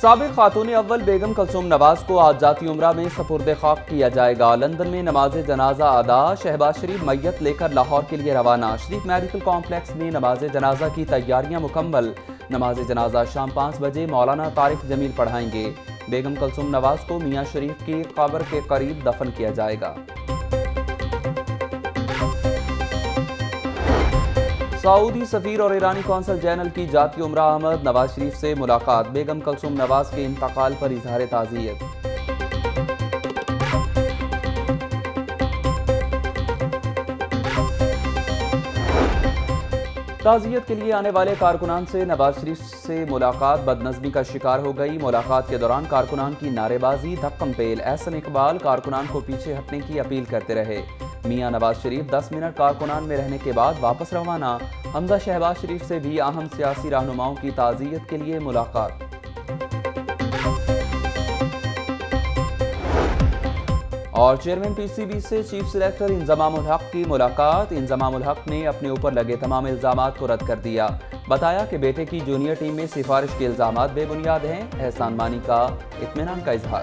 سابق خاتون اول بیگم کلثوم نواز کو آج جاتی عمرہ میں سپرد خاک کیا جائے گا۔ لندن میں نماز جنازہ ادا، شہباز شریف میت لے کر لاہور کے لیے روانہ۔ شریف میڈیکل کمپلیکس میں نماز جنازہ کی تیاریاں مکمل۔ نماز جنازہ شام پانچ بجے مولانا طارق جمیل پڑھائیں گے۔ بیگم کلثوم نواز کو میاں شریف کی قبر کے قریب دفن کیا جائے گا۔ سعودی سفیر اور ایرانی کونسل جنرل کی جاتی عمرہ احمد، نواز شریف سے ملاقات، بیگم کلثوم نواز کے انتقال پر اظہار تعزیت۔ تعزیت کے لیے آنے والے کارکنان سے نواز شریف سے ملاقات بدنظمی کا شکار ہو گئی۔ ملاقات کے دوران کارکنان کی نعرے بازی، دھکم پیل۔ احسن اقبال کارکنان کو پیچھے ہٹنے کی اپیل کرتے رہے۔ میاں نواز شریف دس منٹ کارکنان میں رہنے کے بعد واپس روانہ۔ حمزہ شہباز شریف سے بھی اہم سیاسی رہنماؤں کی تعزیت کے لیے ملاقات۔ اور چیئرمین پی سی بی سے چیف سلیکٹر انضمام الحق کی ملاقات، انضمام الحق نے اپنے اوپر لگے تمام الزامات کو رد کر دیا۔ بتایا کہ بیٹے کی جونیئر ٹیم میں سفارش کے الزامات بے بنیاد ہیں۔ احسان مانی کا اطمینان کا اظہار۔